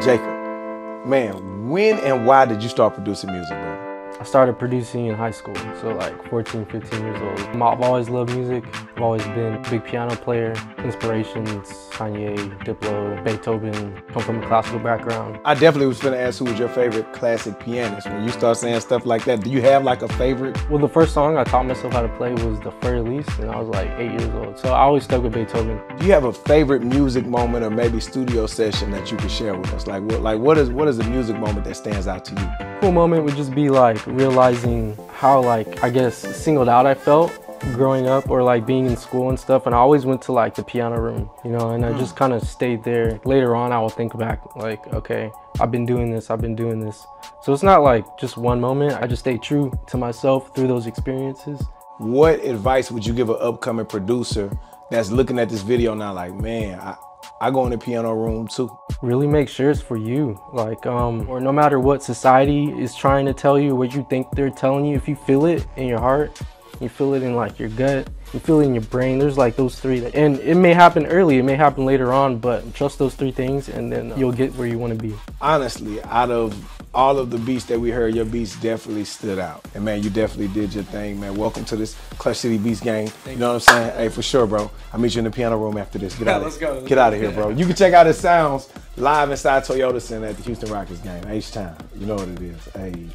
Jacob, man, when and why did you start producing music, bro? I started producing in high school, so like 14, 15 years old. I've always loved music. I've always been a big piano player. Inspirations, Kanye, Diplo, Beethoven, come from a classical background. I definitely was gonna ask who was your favorite classic pianist. When you start saying stuff like that, do you have like a favorite? Well, the first song I taught myself how to play was the Fur Elise, and I was like eight years old. So I always stuck with Beethoven. Do you have a favorite music moment or maybe studio session that you could share with us? Like what like what is what is a music moment that stands out to you? Cool moment would just be like realizing how like I guess singled out I felt growing up or like being in school and stuff and I always went to like the piano room you know and I just mm. kind of stayed there. Later on I will think back like okay I've been doing this I've been doing this. So it's not like just one moment. I just stay true to myself through those experiences. What advice would you give an upcoming producer that's looking at this video now like man I, I go in the piano room too. Really make sure it's for you. Like um or no matter what society is trying to tell you what you think they're telling you. If you feel it in your heart you feel it in like your gut you feel it in your brain. There's like those three and it may happen early it may happen later on but trust those three things and then you'll get where you want to be. Honestly out of all of the beats that we heard your beats definitely stood out. And man you definitely did your thing man. Welcome to this clutch city beats gang. You know what i'm saying? Hey for sure bro. I'll meet you in the piano room after this. Get out of here. get out of here bro. You can check out his sounds live inside toyota center at the houston rockets game H-Town you know what it is. Hey